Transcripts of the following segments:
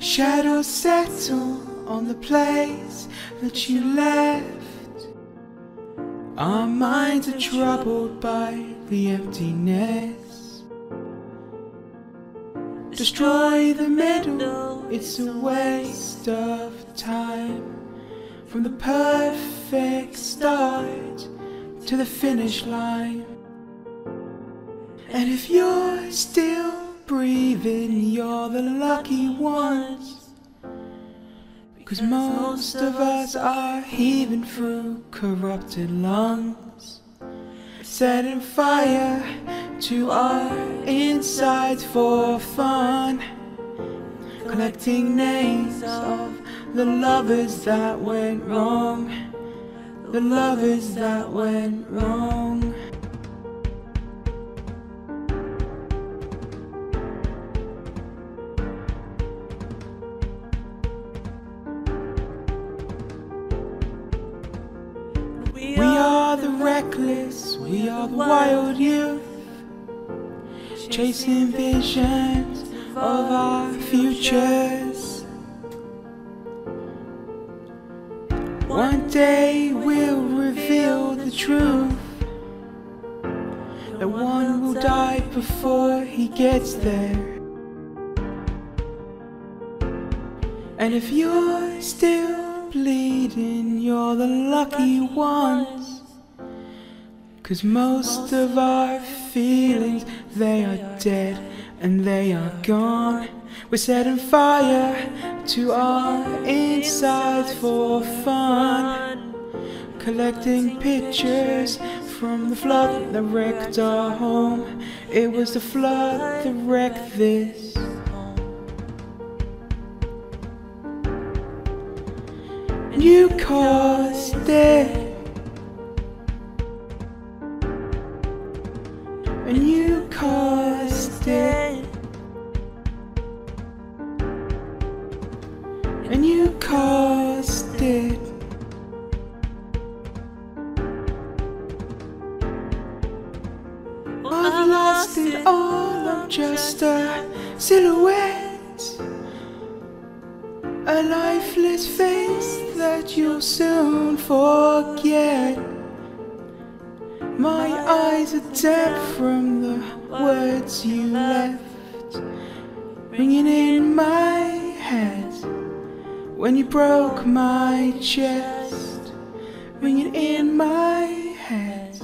Shadows settle on the place that you left. Our minds are troubled by the emptiness. Destroy the middle, it's a waste of time. From the perfect start to the finish line. And if you're still breathing, you're the lucky ones. Because most of us are heaving through corrupted lungs, setting fire to our insides for fun, collecting names of the lovers that went wrong, the lovers that went wrong. We are the reckless, we are the wild youth, chasing visions of our futures. One day we'll reveal the truth. That one will die before he gets there. And if you're still bleeding, you're the lucky ones. Cause most of our feelings, they are dead and they are gone. We're setting fire to our insides for fun. Collecting pictures from the flood that wrecked our home. It was the flood that wrecked this. You caused it. And you caused it. And you caused it. I've lost it all, I'm just a silhouette. A lifeless face that you'll soon forget. My eyes are dead from the words you left, ringing in my head when you broke my chest, ringing in my head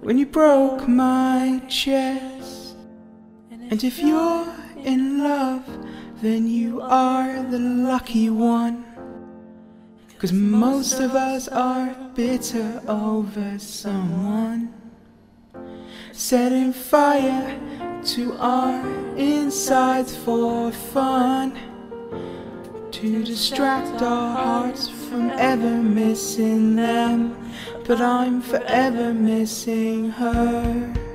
when you broke my chest. And if you're in love, then you are the lucky one. Cause most of us are bitter over someone. Setting fire to our insides for fun. To distract our hearts from ever missing them. But I'm forever missing her.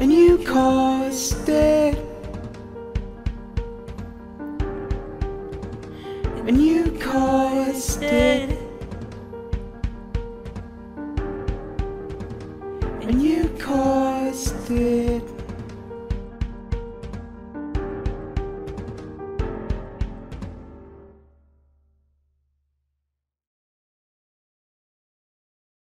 and you caused it. And you caused it. And you caused it.